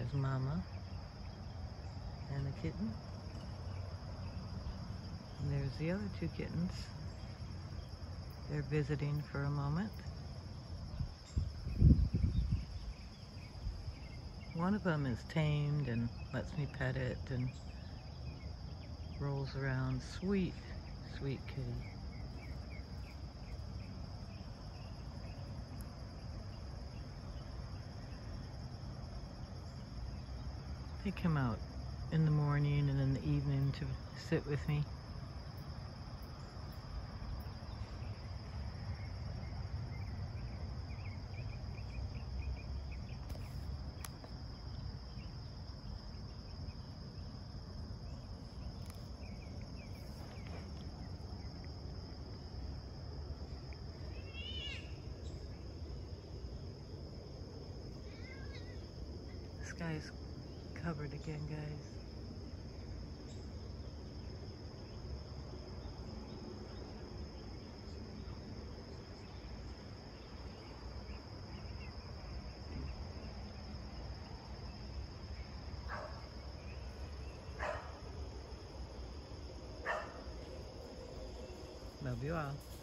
There's Mama and the kitten. And there's the other two kittens. They're visiting for a moment. One of them is tamed and lets me pet it and rolls around. Sweet, sweet kitty. They come out in the morning and in the evening to sit with me. The sky is covered again, guys. Love you all.